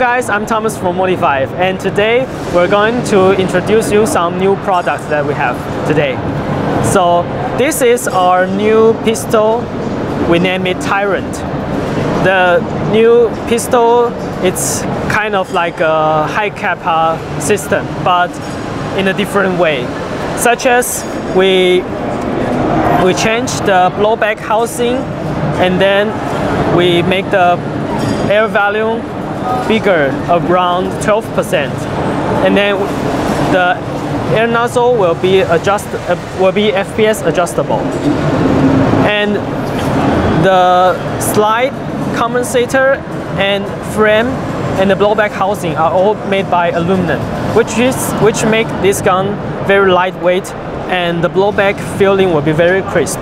guys, I'm Thomas from Modify and today we're going to introduce you some new products that we have today. So this is our new pistol, we name it Tyrant. The new pistol, it's kind of like a Hi-Capa system, but in a different way. Such as we, we change the blowback housing and then we make the air volume bigger, around 12%. And then the air nozzle will be adjust uh, will be FPS adjustable. And the slide compensator and frame and the blowback housing are all made by aluminum, which is which make this gun very lightweight and the blowback feeling will be very crisp.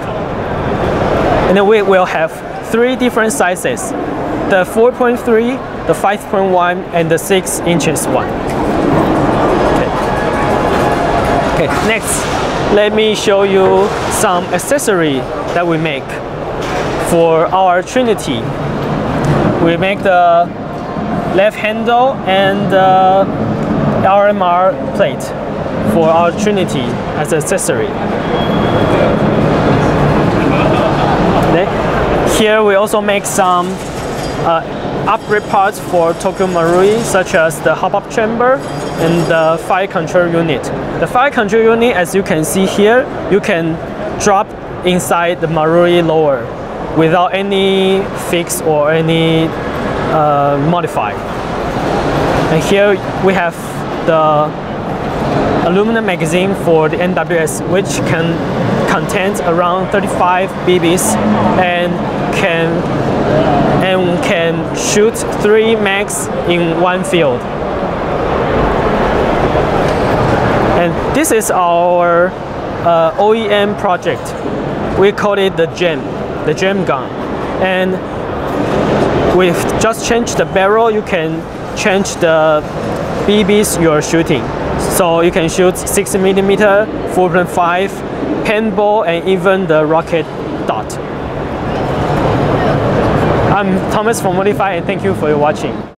And then we will have three different sizes, the 4.3, the 5.1, and the 6 inches one. Okay. okay, next, let me show you some accessory that we make for our Trinity. We make the left handle and the RMR plate for our Trinity as accessory. Here we also make some uh, upgrade parts for Tokyo Marui, such as the hop-up chamber and the fire control unit. The fire control unit, as you can see here, you can drop inside the Marui lower without any fix or any uh, modify. And here we have the aluminum magazine for the MWS, which can contain around 35 BBs and can and can shoot three mags in one field. And this is our uh, OEM project. We call it the GEM, the GEM gun. And we've just changed the barrel, you can change the BBs you're shooting. So you can shoot 6 millimeter, 4.5, paintball, and even the rocket dot. I'm Thomas from Modify and thank you for watching.